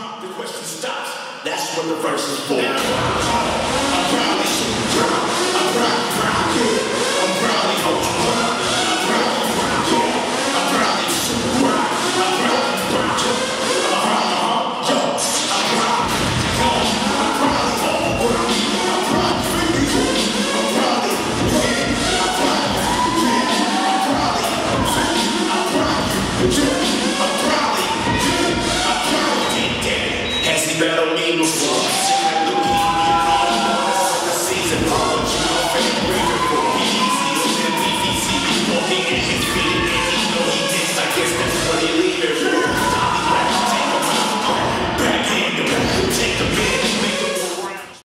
drop, the question stops. That's what the verse is for. I'm proudly shooting. I'm proud, proud kid. I'm proudly drop. I'm. I'm. I'm. I'm I'm I'm. I'm battle